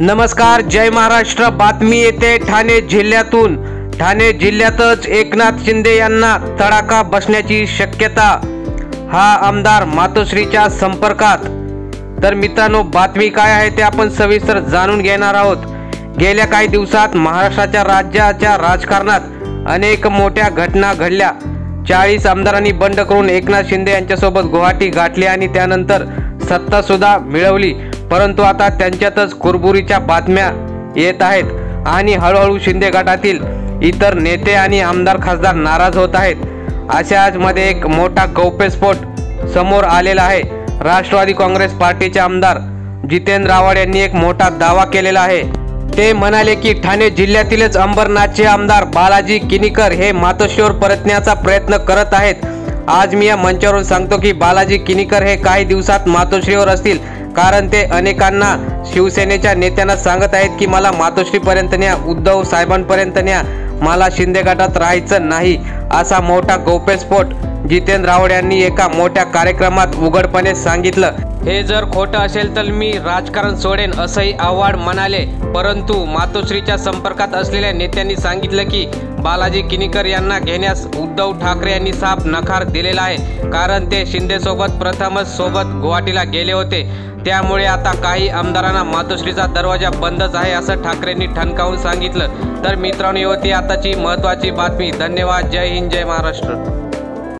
नमस्कार जय महाराष्ट्र. बातमी येते ठाणे जिल्ह्यातून. ठाणे जिल्ह्यातच एकनाथ शिंदे यांना तडाखा बसण्याची शक्यता. हा आमदार मातोश्रीच्या संपर्कात. तर मित्रांनो बातमी काय आहे ते आपण सविस्तर जाणून घेणार आहोत. गेल्या काही दिवसात महाराष्ट्राच्या राज्याच्या राजकारणात अनेक मोठ्या घटना घडल्या. चाळीस आमदारांनी बंड करून एकनाथ शिंदे यांच्यासोबत गुवाहाटी गाठली आणि त्यानंतर सत्तासुद्धा मिळवली. परंतु आता त्यांच्यातच कुरबुरीच्या बातम्या येत आहेत आणि हळूहळू शिंदे गटातील इतर नेते आणि आमदार खासदार नाराज होत आहेत. अशाच मध्ये एक मोठा गौप्यस्फोट समोर आलेला आहे. राष्ट्रवादी काँग्रेस पार्टीचे आमदार जितेंद्र आव्हाड यांनी एक मोठा दावा केलेला आहे. ते म्हणाले की ठाणे जिल्ह्यातीलच अंबरनाथचे आमदार बालाजी किनीकर हे मातोश्रीवर परतण्याचा प्रयत्न करत आहेत. आज मी या मंचावरून सांगतो की बालाजी किनीकर हे काही दिवसात मातोश्रीवर असतील. कारण ते अनेकांना शिवसेनेच्या नेत्यांना सांगत आहेत की मला मातोश्रीपर्यंत न्या उद्धव साहेबांपर्यंत न्या. मला शिंदे गटात राहायचं नाही. असा मोठा गौप्यस्फोट जितेंद्र रावड यांनी एका मोठ्या कार्यक्रमात उघडपणे सांगितलं. हे जर खोटं असेल तर मी राजकारण सोडेन असंही आव्हाड म्हणाले. परंतु मातोश्रीच्या संपर्कात असलेल्या नेत्यांनी सांगितलं की बालाजी किनीकर यांना घेण्यास उद्धव ठाकरे यांनी साफ नकार दिलेला आहे. कारण ते शिंदेसोबत प्रथमच सोबत गुवाहाटीला गेले होते. त्यामुळे आता काही आमदारांना मातोश्रीचा दरवाजा बंदच आहे असं ठाकरेंनी ठणकावून सांगितलं. तर मित्रांनो युवती होती आताची महत्त्वाची बातमी. धन्यवाद. जय हिंद जय महाराष्ट्र.